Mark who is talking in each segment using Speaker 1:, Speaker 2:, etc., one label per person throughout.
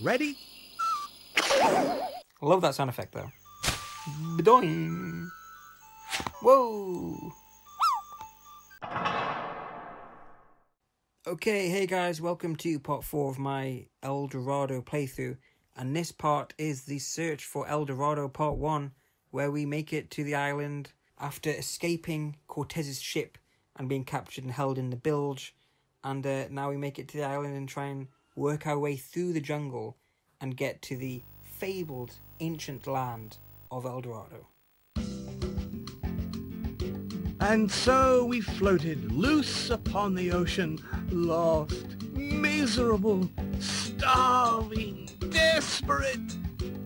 Speaker 1: Ready?
Speaker 2: Love that sound effect though. Bedoing. Whoa. Okay, hey guys, welcome to part 4 of my El Dorado playthrough. And this part is the search for El Dorado part 1, where we make it to the island after escaping Cortez's ship and being captured and held in the bilge. And uh, now we make it to the island and try and work our way through the jungle and get to the fabled ancient land of El Dorado.
Speaker 1: And so we floated loose upon the ocean, lost, miserable, starving, desperate,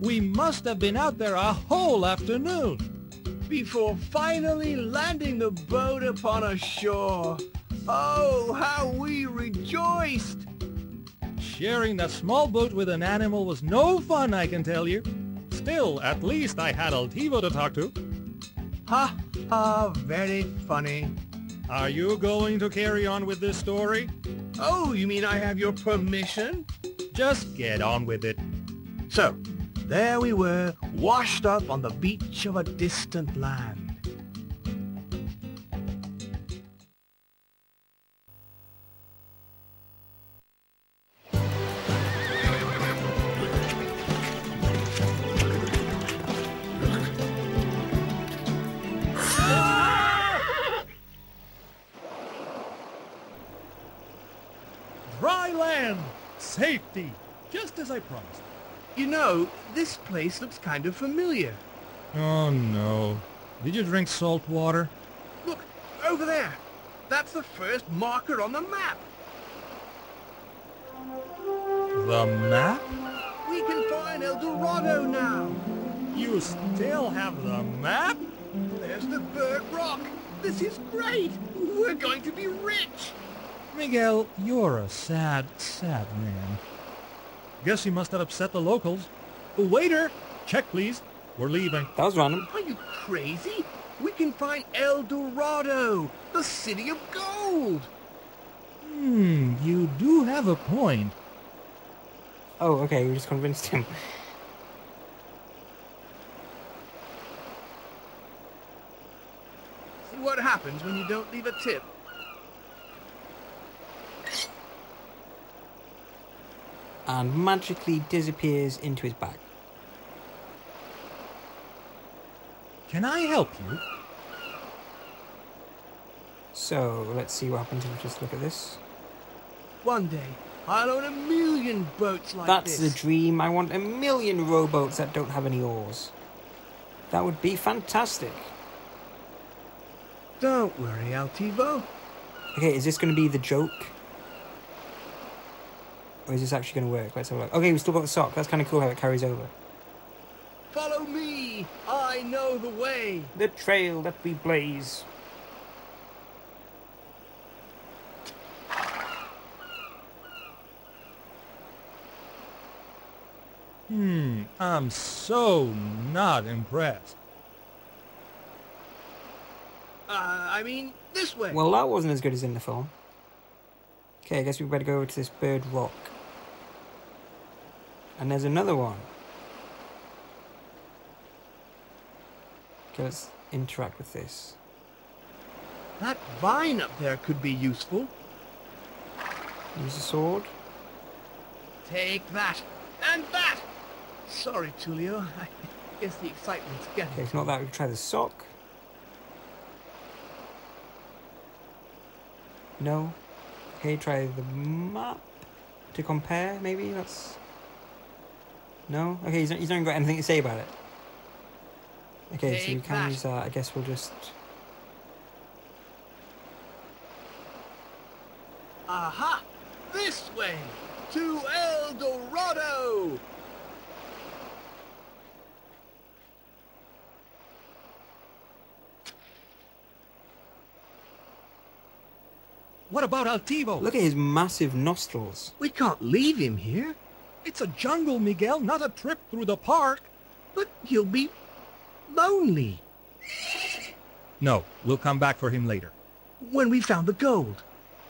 Speaker 3: We must have been out there a whole afternoon.
Speaker 1: before finally landing the boat upon a shore. Oh, how we rejoiced!
Speaker 3: Sharing that small boat with an animal was no fun, I can tell you. Still, at least I had Altivo to talk to.
Speaker 1: Ha ha, very funny.
Speaker 3: Are you going to carry on with this story?
Speaker 1: Oh, you mean I have your permission?
Speaker 3: Just get on with it.
Speaker 1: So, there we were, washed up on the beach of a distant land.
Speaker 3: I promised.
Speaker 1: You know, this place looks kind of familiar.
Speaker 3: Oh no. Did you drink salt water?
Speaker 1: Look, over there. That's the first marker on the map.
Speaker 3: The map?
Speaker 1: We can find El Dorado now.
Speaker 3: You still have the map?
Speaker 1: There's the bird rock. This is great. We're going to be rich.
Speaker 3: Miguel, you're a sad, sad man. Guess you must have upset the locals. Waiter! Check, please. We're leaving.
Speaker 2: That was random.
Speaker 1: Are you crazy? We can find El Dorado, the city of gold.
Speaker 3: Hmm, you do have a point.
Speaker 2: Oh, okay, you just convinced him.
Speaker 1: See what happens when you don't leave a tip.
Speaker 2: And magically disappears into his bag.
Speaker 3: Can I help you?
Speaker 2: So, let's see what happens if we just look at this.
Speaker 1: One day, I'll own a million boats like
Speaker 2: That's the
Speaker 1: this.
Speaker 2: dream. I want a million rowboats that don't have any oars. That would be fantastic.
Speaker 1: Don't worry, Altivo.
Speaker 2: Okay, is this going to be the joke? Or is this actually going to work? Let's have a look. Okay, we still got the sock. That's kind of cool how it carries over.
Speaker 1: Follow me. I know the way.
Speaker 2: The trail that we blaze.
Speaker 3: Hmm, I'm so not impressed.
Speaker 1: Uh, I mean, this way.
Speaker 2: Well, that wasn't as good as in the film. Okay, I guess we better go over to this bird rock. And there's another one. Okay, let's interact with this.
Speaker 1: that vine up there could be useful.
Speaker 2: Use a sword.
Speaker 1: Take that. And that. Sorry, Tulio. I guess the excitement's getting.
Speaker 2: Okay, if not that, we try the sock. No. Okay, try the map to compare, maybe? That's... No? Okay, he's not, he's not even got anything to say about it. Okay, so we can
Speaker 1: that.
Speaker 2: use that. I guess we'll just...
Speaker 1: Aha! This way! To El Dorado!
Speaker 3: What about Altivo?
Speaker 2: Look at his massive nostrils.
Speaker 1: We can't leave him here,
Speaker 3: It's a jungle, Miguel, not a trip through the park.
Speaker 1: but he'll be lonely
Speaker 3: No, we'll come back for him later.
Speaker 1: when we found the gold.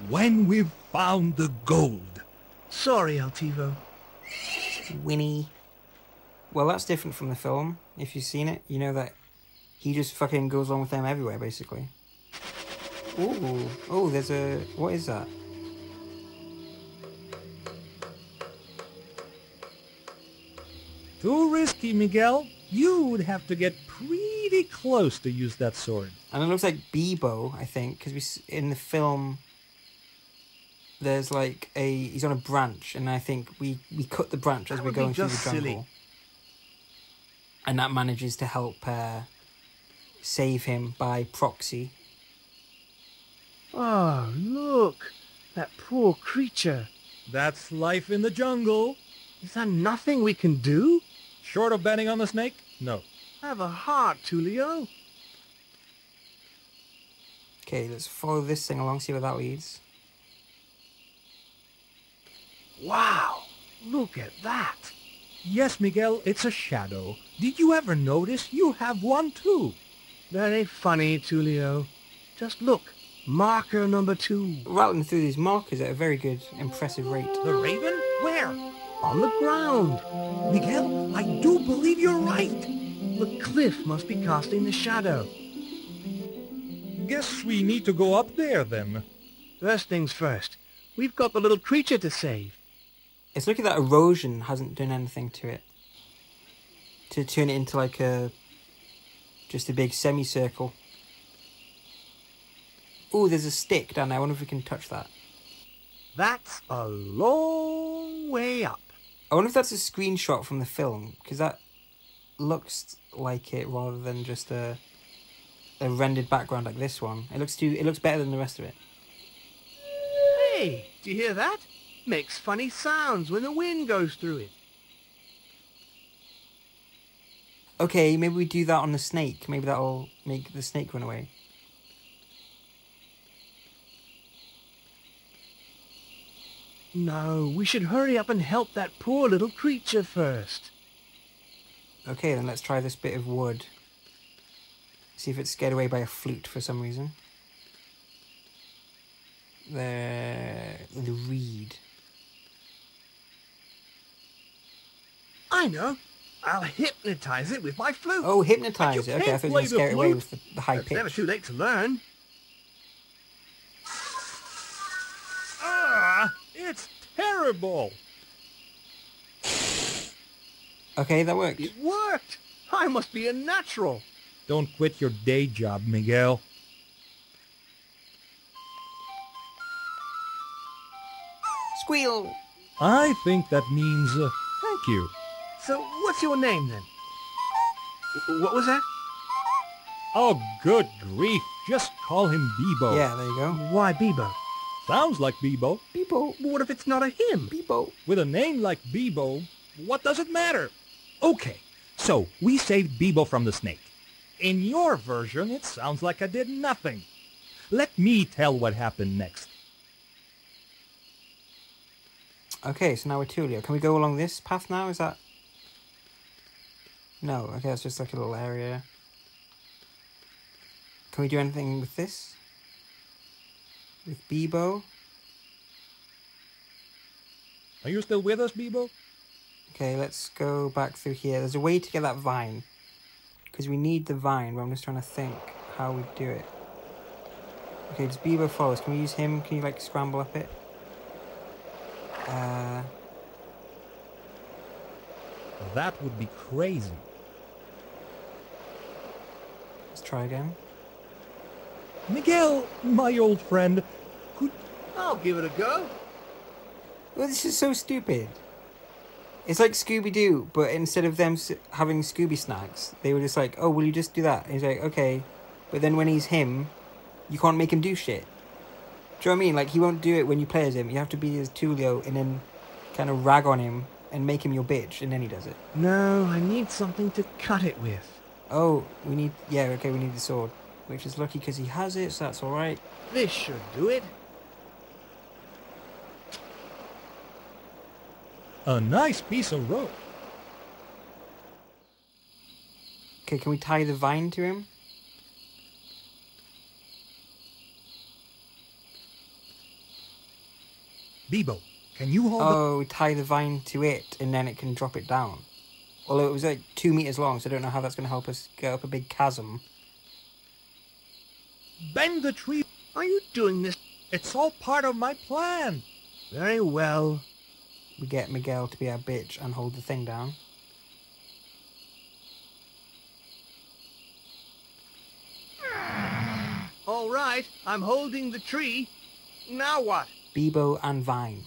Speaker 3: When we've found the gold.
Speaker 1: Sorry, Altivo.
Speaker 2: Winnie. Well, that's different from the film. If you've seen it, you know that he just fucking goes on with them everywhere, basically. Ooh, oh, there's a what is that?
Speaker 3: Too risky, Miguel. You would have to get pretty close to use that sword.
Speaker 2: And it looks like Bibo, I think, because in the film there's like a he's on a branch, and I think we we cut the branch as we're going through the
Speaker 1: just
Speaker 2: jungle,
Speaker 1: silly.
Speaker 2: and that manages to help uh, save him by proxy.
Speaker 1: Oh, look. That poor creature.
Speaker 3: That's life in the jungle.
Speaker 1: Is there nothing we can do?
Speaker 3: Short of betting on the snake? No.
Speaker 1: Have a heart, Tulio.
Speaker 2: Okay, let's follow this thing along, see where that leads.
Speaker 1: Wow. Look at that.
Speaker 3: Yes, Miguel, it's a shadow. Did you ever notice you have one too?
Speaker 1: Very funny, Tulio. Just look. Marker number two.
Speaker 2: Rattling through these markers at a very good, impressive rate.
Speaker 3: The raven? Where?
Speaker 1: On the ground.
Speaker 3: Miguel, I do believe you're right.
Speaker 1: The cliff must be casting the shadow.
Speaker 3: Guess we need to go up there then.
Speaker 1: First things first. We've got the little creature to save.
Speaker 2: It's looking that erosion hasn't done anything to it. To turn it into like a just a big semicircle. Oh, there's a stick down there. I wonder if we can touch that.
Speaker 1: That's a long way up.
Speaker 2: I wonder if that's a screenshot from the film because that looks like it rather than just a a rendered background like this one. It looks too. It looks better than the rest of it.
Speaker 1: Hey, do you hear that? Makes funny sounds when the wind goes through it.
Speaker 2: Okay, maybe we do that on the snake. Maybe that'll make the snake run away.
Speaker 1: No, we should hurry up and help that poor little creature first.
Speaker 2: Okay, then let's try this bit of wood. See if it's scared away by a flute for some reason. There, the reed.
Speaker 1: I know. I'll hypnotize it with my flute.
Speaker 2: Oh, hypnotize it. Okay, I thought you were going to
Speaker 3: the
Speaker 2: scare it away with the, the high
Speaker 1: it's never too late to learn.
Speaker 3: It's terrible.
Speaker 2: Okay, that worked.
Speaker 1: It worked. I must be a natural.
Speaker 3: Don't quit your day job, Miguel.
Speaker 2: Squeal!
Speaker 3: I think that means uh, thank you.
Speaker 1: So what's your name then? What was that?
Speaker 3: Oh, good grief. Just call him Bibo.
Speaker 2: Yeah, there you go.
Speaker 1: Why Bibo?
Speaker 3: Sounds like Bibo.
Speaker 2: Beepo,
Speaker 1: What if it's not a him?
Speaker 2: Beepo.
Speaker 3: With a name like Bibo, what does it matter? Okay, so we saved Bibo from the snake. In your version, it sounds like I did nothing. Let me tell what happened next.
Speaker 2: Okay, so now we're Tulio. Can we go along this path now? Is that... No, okay, it's just like a little area. Can we do anything with this? With Bibo?
Speaker 3: Are you still with us, Bibo?
Speaker 2: Okay, let's go back through here. There's a way to get that vine. Because we need the vine, but I'm just trying to think how we do it. Okay, does Bibo follow us? Can we use him? Can you, like, scramble up it? Uh,
Speaker 3: That would be crazy.
Speaker 2: let's try again.
Speaker 3: Miguel, my old friend, could
Speaker 1: I'll give it a go.
Speaker 2: Well, this is so stupid. It's like Scooby Doo, but instead of them having Scooby snacks, they were just like, "Oh, will you just do that?" And he's like, "Okay," but then when he's him, you can't make him do shit. Do you know what I mean? Like he won't do it when you play as him. You have to be as Tulio and then kind of rag on him and make him your bitch, and then he does it.
Speaker 1: No, I need something to cut it with.
Speaker 2: Oh, we need yeah, okay, we need the sword, which is lucky because he has it, so that's all right.
Speaker 1: This should do it.
Speaker 3: a nice piece of rope.
Speaker 2: Okay, can we tie the vine to him?
Speaker 3: Bibo, Can you hold.
Speaker 2: Oh, tie the vine to it and then it can drop it down. Although it was like two meters long, so I don't know how that's going to help us get up a big chasm.
Speaker 3: Bend the tree.
Speaker 1: Are you doing this?
Speaker 3: It's all part of my plan.
Speaker 1: Very well.
Speaker 2: We get Miguel to be our bitch and hold the thing down.
Speaker 1: All right, I'm holding the tree. Now what?
Speaker 2: Bibo and Vine.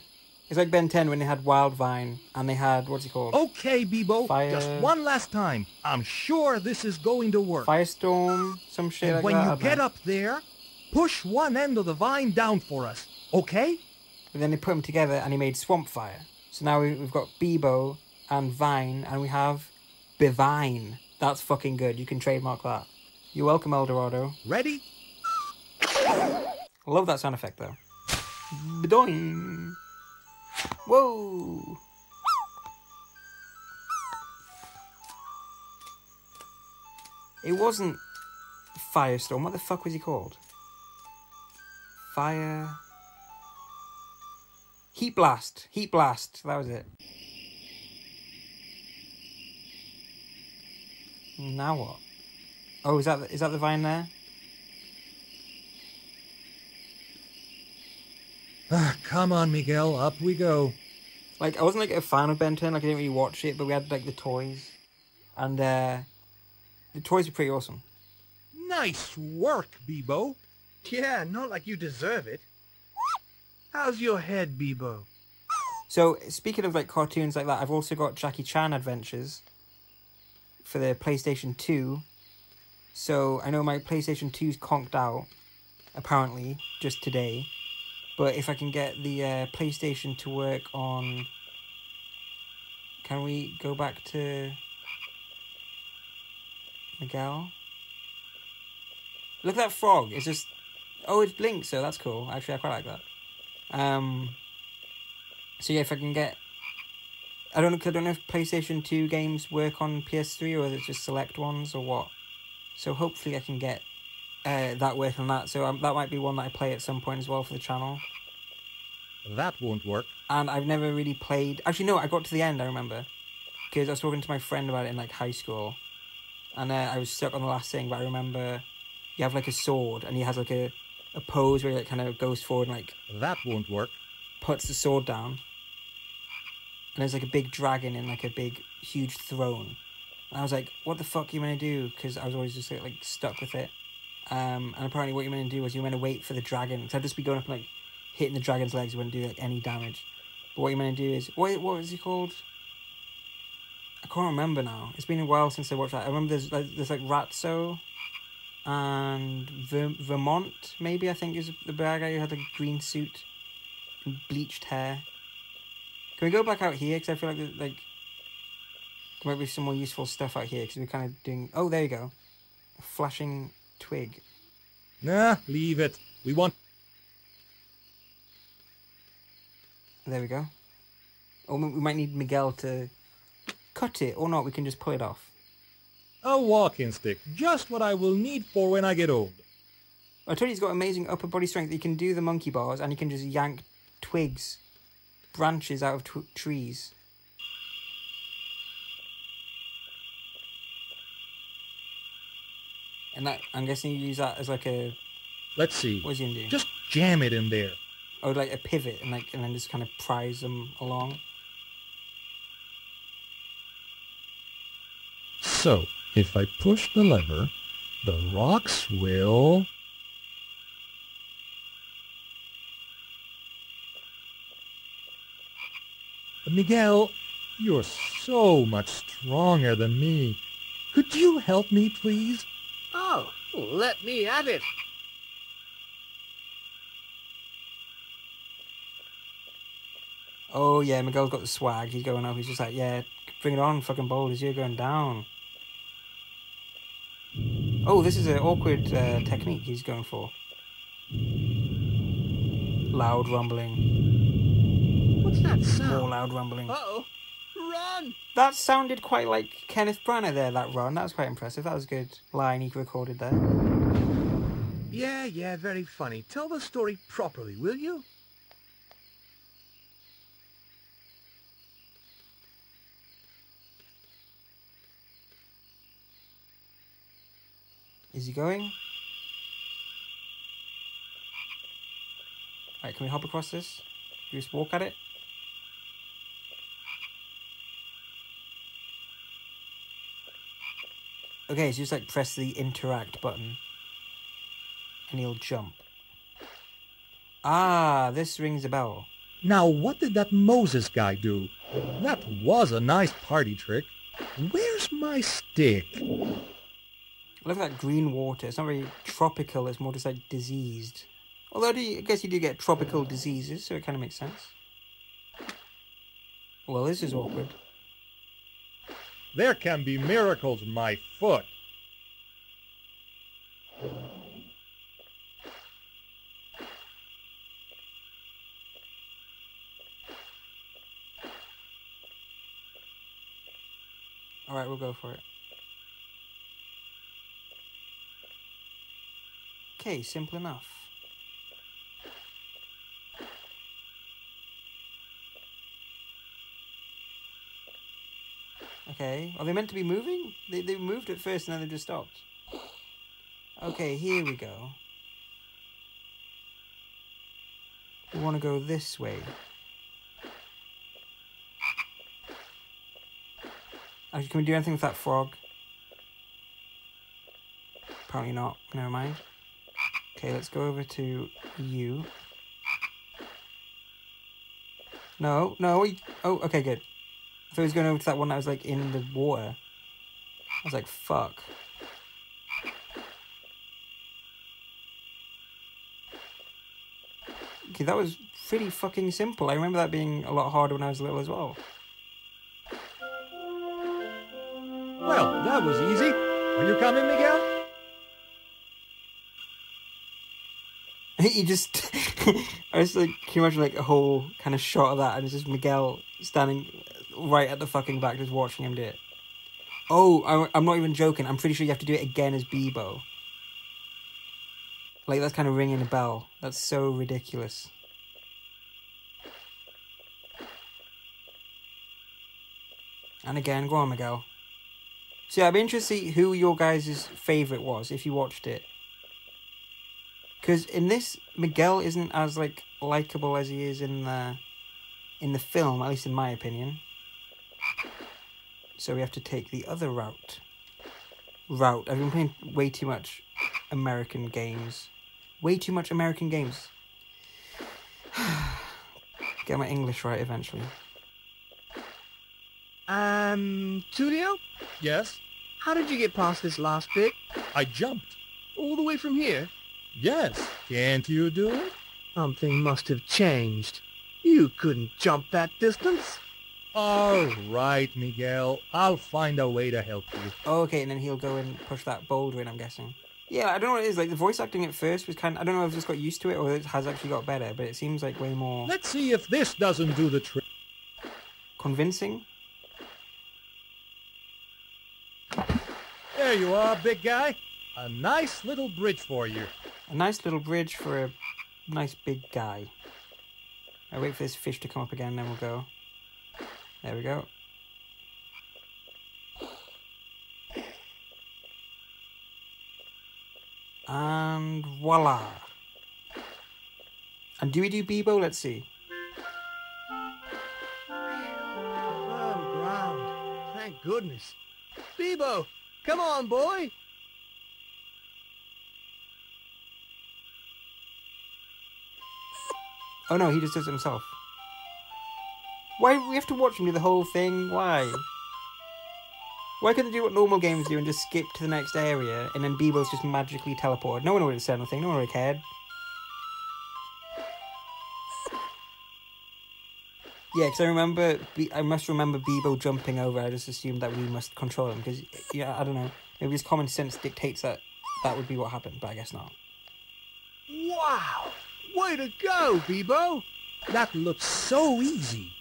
Speaker 2: It's like Ben 10 when they had Wild Vine and they had, what's it called?
Speaker 3: Okay, Bibo.
Speaker 2: Fire-
Speaker 3: Just one last time. I'm sure this is going to work.
Speaker 2: Firestorm, some shit
Speaker 3: and
Speaker 2: like
Speaker 3: when
Speaker 2: that. I
Speaker 3: you get
Speaker 2: know.
Speaker 3: up there, push one end of the vine down for us. Okay?
Speaker 2: But then they put them together and he made Swamp Fire. So now we- we've got Bibo and Vine and we have Bevine. That's fucking good. You can trademark that. You're welcome, Eldorado.
Speaker 3: Ready?
Speaker 2: Love that sound effect though. Bedoing. Whoa. It wasn't Firestorm. What the fuck was he called? Fire. Heat Blast. Heat Blast. That was it. Now what? Oh, is that is that the vine there?
Speaker 3: Come on, Miguel. Up we go.
Speaker 2: Like I wasn't like a fan of Ben 10, like I didn't really watch it, but we had like the toys, and uh the toys were pretty awesome.
Speaker 3: Nice work, Bibo.
Speaker 1: Yeah, not like you deserve it. How's your head, Bibo?
Speaker 2: So speaking of like cartoons like that, I've also got Jackie Chan Adventures for the PlayStation Two. So I know my PlayStation 2's conked out, apparently just today, but if I can get the uh, PlayStation to work on, can we go back to Miguel? Look at that frog! It's just oh, it blinks, so that's cool. Actually, I quite like that. Um. So yeah, if I can get, I don't I don't know if PlayStation Two games work on PS3 or whether it's just select ones or what. So hopefully I can get uh, that working on that. So um, that might be one that I play at some point as well for the channel.
Speaker 3: That won't work.
Speaker 2: And I've never really played. Actually, no, I got to the end. I remember because I was talking to my friend about it in like high school, and uh, I was stuck on the last thing. But I remember you have like a sword, and he has like a a pose where he like kind of goes forward and like
Speaker 3: That won't work.
Speaker 2: puts the sword down. And there's like a big dragon in like a big, huge throne. And I was like, what the fuck are you gonna do? Because I was always just like, like stuck with it. Um, and apparently what you're meant to do was you're meant to wait for the dragon. Because I'd just be going up and like hitting the dragon's legs. It wouldn't do like any damage. But what you're meant to do is, what, what was he called? I can't remember now. It's been a while since I watched that. I remember there's like, there's like Ratso and Ver- Vermont, maybe I think is the bad guy who had like a green suit and bleached hair. Can we go back out here? Because I feel like like there might be some more useful stuff out here. Because we're kind of doing. Oh, there you go. Flashing twig.
Speaker 3: Nah, leave it. We want...
Speaker 2: There we go. Or we might need Miguel to cut it, or not. We can just pull it off.
Speaker 3: A walking stick. Just what I will need for when I get old.
Speaker 2: I told you he's got amazing upper body strength. He can do the monkey bars, and he can just yank twigs, branches out of trees. And that I'm guessing you use that as like a
Speaker 3: Let's see.
Speaker 2: what is he gonna do?
Speaker 3: Just jam it in there.
Speaker 2: oh like a pivot and like and then just kind of prise them along.
Speaker 3: So, if I push the lever, the rocks will... Miguel, you're so much stronger than me. Could you help me, please?
Speaker 1: Oh, let me at it.
Speaker 2: Oh yeah, Miguel's got the swag. He's going up. He's just like, yeah, bring it on, fucking boulders. You're going down. Oh, this is an awkward uh, technique he's going for. Loud rumbling.
Speaker 1: What's that sound?
Speaker 2: More loud rumbling.
Speaker 1: Uh-oh. Run!
Speaker 2: That sounded quite like Kenneth Branagh there, that run. That was quite impressive. That was a good line he recorded there.
Speaker 1: Yeah, yeah, very funny. Tell the story properly, will you?
Speaker 2: Is he going? Right, can we hop across this? Can we just walk at it? Okay, so just like press the interact button. And he'll jump. Ah, this rings a bell.
Speaker 3: Now, what did that Moses guy do? That was a nice party trick. Where's my stick?
Speaker 2: I love that green water. It's not very tropical, it's more just like diseased. Although do you, I guess you do get tropical diseases, so it kind of makes sense. Well, this is awkward.
Speaker 3: There can be miracles, my foot.
Speaker 2: Alright, we'll go for it. Okay, simple enough. Okay, are they meant to be moving? They, they moved at first and then they just stopped. Okay, here we go. We want to go this way. Actually, can we do anything with that frog? Apparently not. Never mind. Okay, let's go over to you. No, no. We, oh, okay, good. I thought he was going over to that one that was like in the water. I was like, fuck. Okay, that was pretty fucking simple. I remember that being a lot harder when I was little as well.
Speaker 3: Well, that was easy. Are you coming, Miguel?
Speaker 2: he just I was like can you imagine like a whole kind of shot of that and it's just Miguel standing right at the fucking back just watching him do it. Oh, I'm not even joking. I'm pretty sure you have to do it again as Bibo. Like that's kind of ringing a bell. That's so ridiculous. And again, go on, Miguel. So yeah, be interested to see who your guys' favourite was if you watched it. Because in this, Miguel isn't as like likable as he is in the in the film, at least in my opinion. So we have to take the other route. Route. I've been playing way too much American games. Way too much American games. Get my English right eventually.
Speaker 1: Um, Tulio,
Speaker 3: Yes,
Speaker 1: how did you get past this last bit?
Speaker 3: I jumped.
Speaker 1: All the way from here?
Speaker 3: Yes, can't you do it?
Speaker 1: Something must have changed. You couldn't jump that distance.
Speaker 3: All right, Miguel. I'll find a way to help you.
Speaker 2: Oh, okay, and then he'll go and push that boulder in, I'm guessing. Yeah, I don't know what it is. Like, the voice acting at first was kind of... I don't know if I've just got used to it or it has actually got better, but it seems like way more
Speaker 3: Let's see if this doesn't do the trick.
Speaker 2: convincing.
Speaker 3: There you are, big guy. A nice little bridge for you.
Speaker 2: A nice little bridge for a nice big guy. I wait for this fish to come up again, then we'll go. There we go. And voila. And do we do Bibo? Let's see.
Speaker 1: Firm ground. Thank goodness. Bibo, come on, boy.
Speaker 2: Oh no, he just does it himself. Why we have to watch him do the whole thing? Why? Why couldn't they do what normal games do and just skip to the next area and then Bibo's just magically teleported? No one would have said anything. No one would have cared. Yeah, because I remember, I must remember Bibo jumping over. I just assumed that we must control him because, yeah, I don't know. Maybe his common sense dictates that that would be what happened, but I guess not.
Speaker 1: Wow. Way to go, Bibo.
Speaker 3: That looks so easy.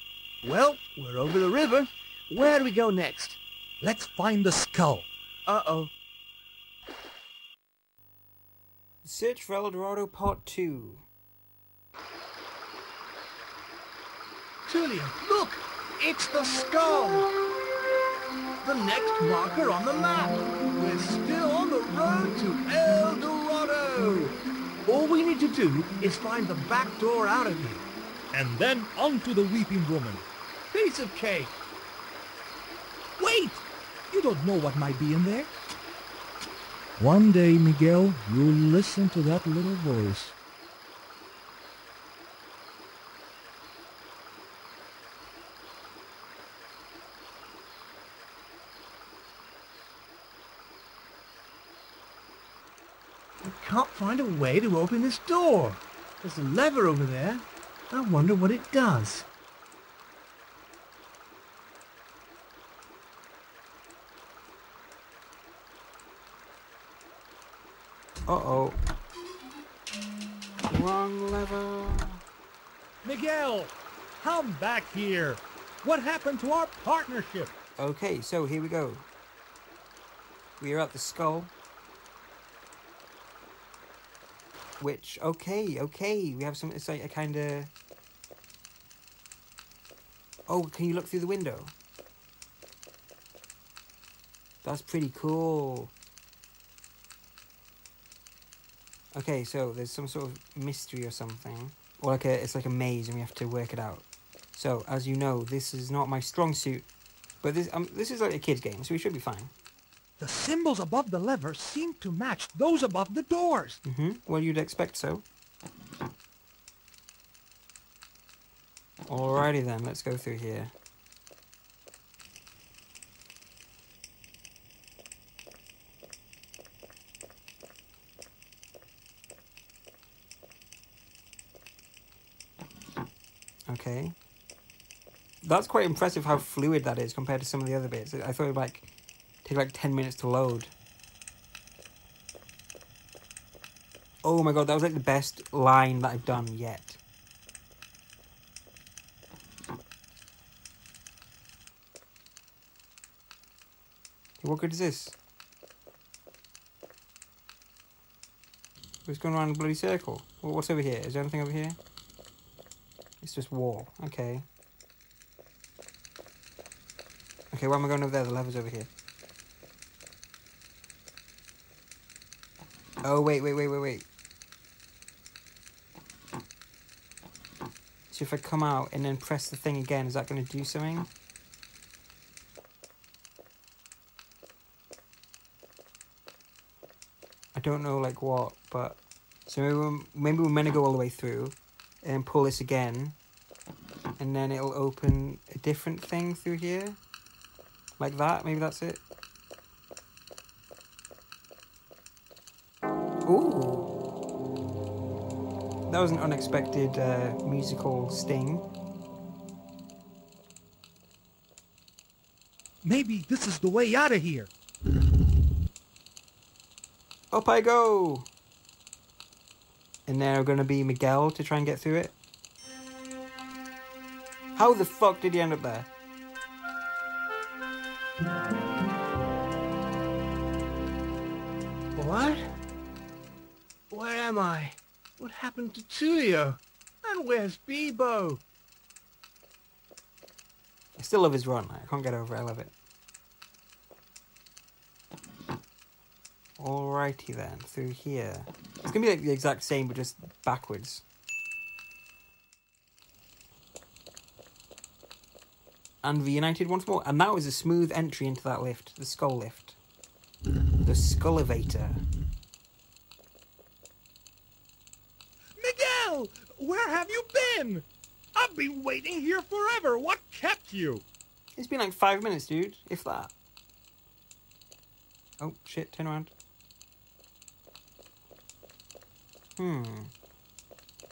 Speaker 1: Well, we're over the river. Where do we go next?
Speaker 3: Let's find the skull.
Speaker 1: Uh-oh.
Speaker 2: Search for El Dorado Part 2.
Speaker 1: Tulio, look! It's the skull! The next marker on the map. We're still on the road to El Dorado. All we need to do is find the back door out of here.
Speaker 3: And then on to the Weeping Woman.
Speaker 1: Piece of cake.
Speaker 3: Wait! You don't know what might be in there. One day, Miguel, you'll listen to that little voice.
Speaker 1: I can't find a way to open this door. There's a lever over there. I wonder what it does.
Speaker 2: Uh-oh. Wrong lever.
Speaker 3: Miguel, come back here. What happened to our partnership?
Speaker 2: Okay, so here we go. We are at the skull. Which, okay, okay, we have some, it's like a kind of... Oh, can you look through the window? That's pretty cool. Okay, so there's some sort of mystery or something. Or like a, it's like a maze and we have to work it out. So, as you know, this is not my strong suit. But this, um, this is like a kid's game, so we should be fine.
Speaker 3: The symbols above the lever seem to match those above the doors.
Speaker 2: Mm hmm Well, you'd expect so. Alrighty then, let's go through here. Okay. That's quite impressive how fluid that is compared to some of the other bits. I thought it would like take like 10 minutes to load. Oh my god, that was like the best line that I've done yet. What good is this? Who's going around a bloody circle? What's over here? Is there anything over here? It's just wall. Okay. Okay, why am I going over there? The lever's over here. Oh, wait, wait, wait, wait, wait. So if I come out and then press the thing again, is that going to do something? I don't know, like, what, but... So maybe we're, maybe we're meant to go all the way through and pull this again. And then it'll open a different thing through here. Like that, maybe that's it. Ooh. That was an unexpected uh, musical sting.
Speaker 3: Maybe this is the way out of here.
Speaker 2: Up I go! And now we're gonna be Miguel to try and get through it. How the fuck did he end up there?
Speaker 1: What? Where am I? What happened to Tulio? And where's Bibo?
Speaker 2: I still love his run. I can't get over it. I love it. Alrighty then, through here. It's gonna be like the exact same, but just backwards. And reunited once more. And that was a smooth entry into that lift, the skull lift. The skullivator.
Speaker 3: Miguel, where have you been? I've been waiting here forever. What kept you?
Speaker 2: It's been like five minutes, dude, if that. Oh, shit, turn around. Hmm.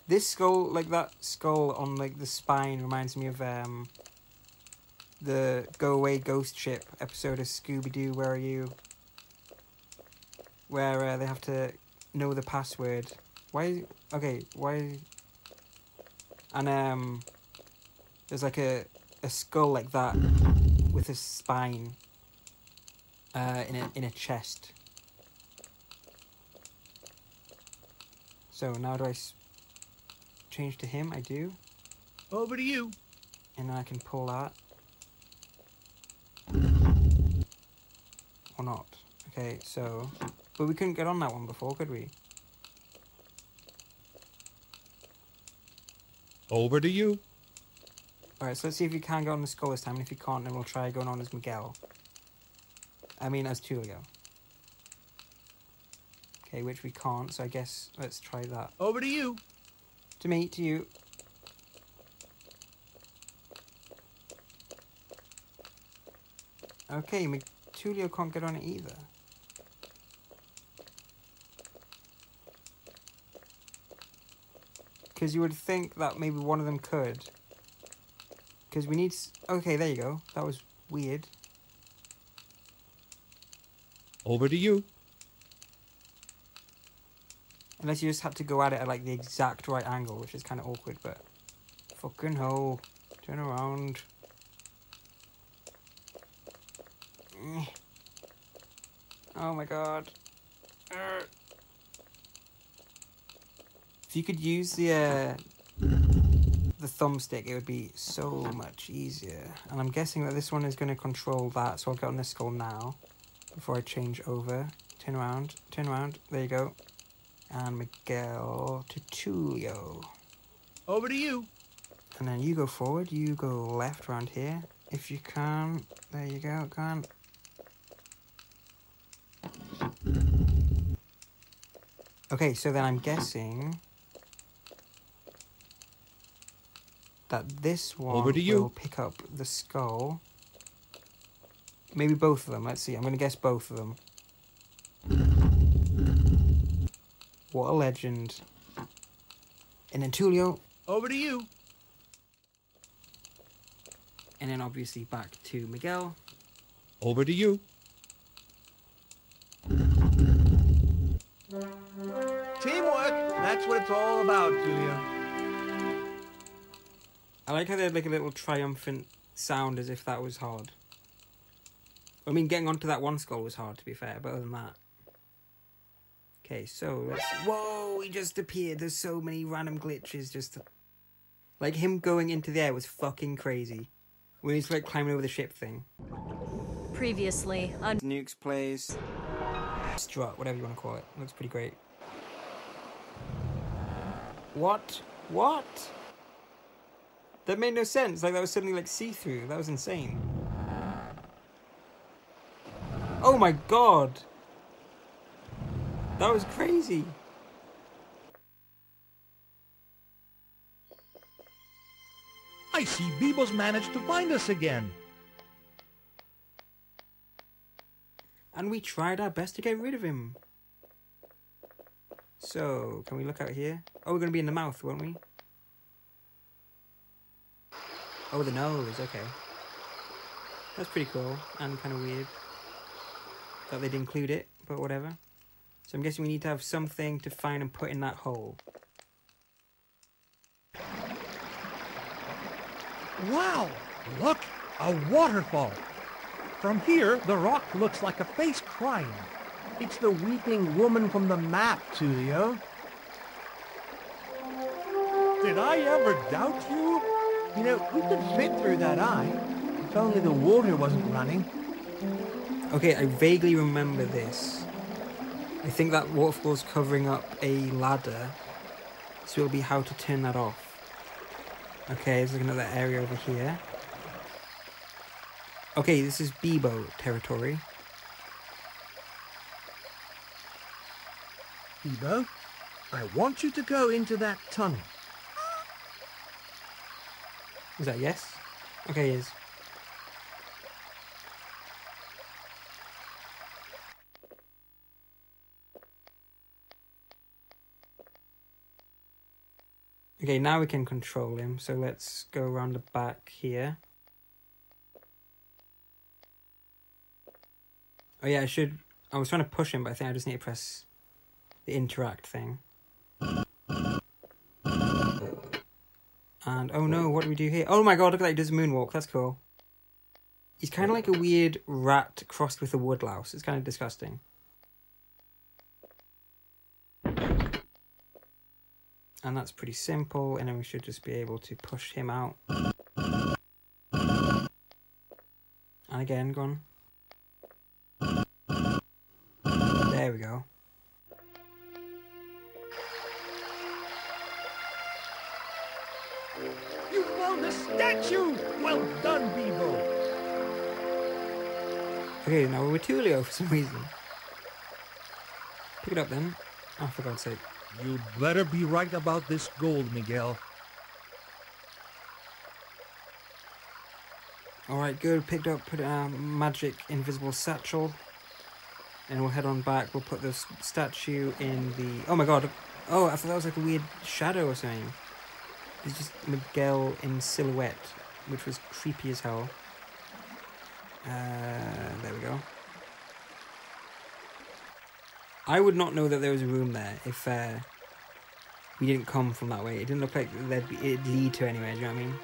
Speaker 2: This skull, like that skull on like the spine reminds me of um the Go Away Ghost Ship episode of Scooby-Doo, Where Are You? Where uh, they have to know the password. Why, okay, why... And um, there's like a, a skull like that with a spine uh, in a in a chest. So now do I s- change to him? I do,
Speaker 1: Over to you.
Speaker 2: and then I can pull that. Or not. Okay, so... But we couldn't get on that one before, could we?
Speaker 3: Over to you.
Speaker 2: Alright, so let's see if you can get on the skull this time. And if you can't, then we'll try going on as Miguel. I mean, as Tulio. Okay, which we can't, so I guess let's try that.
Speaker 1: Over to you.
Speaker 2: To me, to you. Okay, Mig- Tulio can't get on it either. Because you would think that maybe one of them could. Because we need... Okay, there you go. That was weird.
Speaker 3: Over to you.
Speaker 2: Unless you just had to go at it at like the exact right angle, which is kind of awkward, but... Fucking hell. Turn around. Eh. Oh my god. If you could use the uh, the thumbstick, it would be so much easier. And I'm guessing that this one is going to control that, so I'll get on this skull now before I change over. Turn around, turn around. There you go. And Miguel to Tulio.
Speaker 1: Over to you.
Speaker 2: And then you go forward, you go left around here. If you can. There you go, on. Okay, so then I'm guessing that this one
Speaker 3: Over to you.
Speaker 2: will pick up the skull. Maybe both of them. Let's see. I'm going to guess both of them. What a legend. And then Tulio,
Speaker 1: Over to you.
Speaker 2: and then obviously back to Miguel.
Speaker 3: Over to you.
Speaker 1: Teamwork. That's what it's all about, Tulio.
Speaker 2: I like how they had like a little triumphant sound as if that was hard. I mean, getting onto that one skull was hard to be fair, but other than that. Okay, so let's. Whoa, he just appeared. There's so many random glitches just. Like him going into the air was fucking crazy. When he's like climbing over the ship thing.
Speaker 4: Previously on
Speaker 2: Nukez Playz. Strut, whatever you want to call it. Looks pretty great. What? What? That made no sense. Like that was suddenly like see through. That was insane. Oh my god. That was crazy.
Speaker 3: I see Beeble's managed to find us again.
Speaker 2: And we tried our best to get rid of him. So, can we look out here? Oh, we're going to be in the mouth, won't we? Oh, the nose, okay. That's pretty cool and kind of weird that they'd include it, but whatever. So I'm guessing we need to have something to find and put in that hole.
Speaker 3: Wow! Look! A waterfall! From here, the rock looks like a face crying.
Speaker 1: It's the weeping woman from the map, Tulio.
Speaker 3: Did I ever doubt you?
Speaker 1: You know, we could fit through that eye. If only the water wasn't running.
Speaker 2: Okay, I vaguely remember this. I think that waterfall's covering up a ladder, so it'll be how to turn that off. Okay, there's another area over here. Okay, this is Bibo territory.
Speaker 1: Ebo, I want you to go into that tunnel.
Speaker 2: Is that yes? Okay, it Okay, now we can control him, so let's go around the back here. Oh yeah, I should... I was trying to push him, but I think I just need to press the interact thing. And oh no, what do we do here? Oh my god, look at that, he does a moonwalk, that's cool. He's kind of like a weird rat crossed with a woodlouse. It's kind of disgusting. And that's pretty simple, and then we should just be able to push him out. And again, gone. There we go.
Speaker 3: You found the statue! Well done, Bibo!
Speaker 2: Okay, now we're with Tulio for some reason. Pick it up then. Oh, for God's sake.
Speaker 3: You better be right about this gold, Miguel.
Speaker 2: Alright, good. Picked up, put a magic invisible satchel. And we'll head on back. We'll put this statue in the... Oh my god. Oh, I thought that was like a weird shadow or something. It's just Miguel in silhouette, which was creepy as hell. Uh, there we go. I would not know that there was a room there if uh, we didn't come from that way. It didn't look like there'd be, it'd lead to anywhere, do you know what I mean?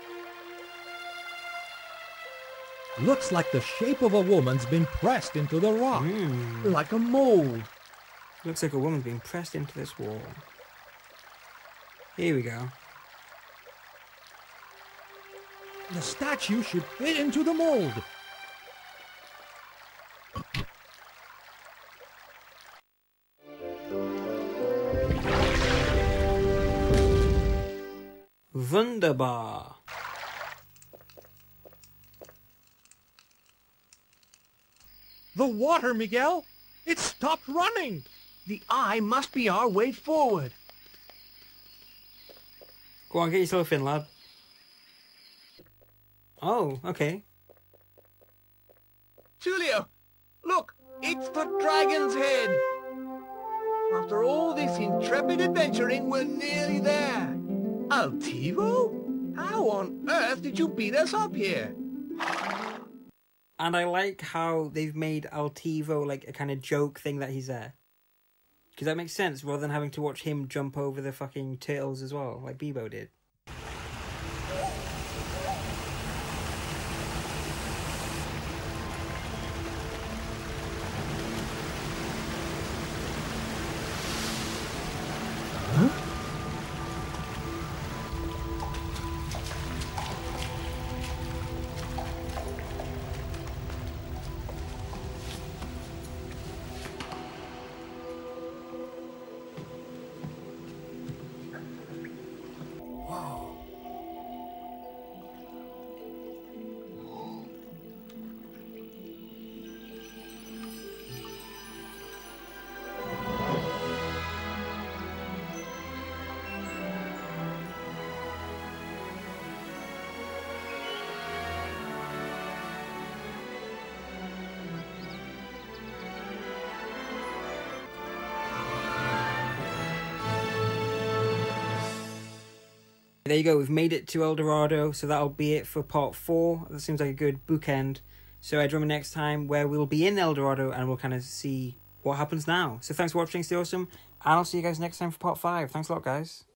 Speaker 3: Looks like the shape of a woman's been pressed into the rock.
Speaker 2: Hmm.
Speaker 3: Like a mold.
Speaker 2: Looks like a woman's been pressed into this wall. Here we go.
Speaker 3: The statue should fit into the mold.
Speaker 2: Wunderbar.
Speaker 3: The water, Miguel! It stopped running!
Speaker 1: The eye must be our way forward.
Speaker 2: Go on, get yourself in, lad. Oh, okay.
Speaker 1: Tulio, look, it's the dragon's head. After all this intrepid adventuring, we're nearly there. Altivo? How on earth did you beat us up here?
Speaker 2: And I like how they've made Altivo like a kind of joke thing that he's there. Because that makes sense rather than having to watch him jump over the fucking turtles as well, like Bibo did. There you go, we've made it to El Dorado, so that'll be it for part four. That seems like a good bookend. So I drum me next time where we'll be in El Dorado and we'll kind of see what happens now. So thanks for watching, stay awesome, and I'll see you guys next time for part five. Thanks a lot, guys.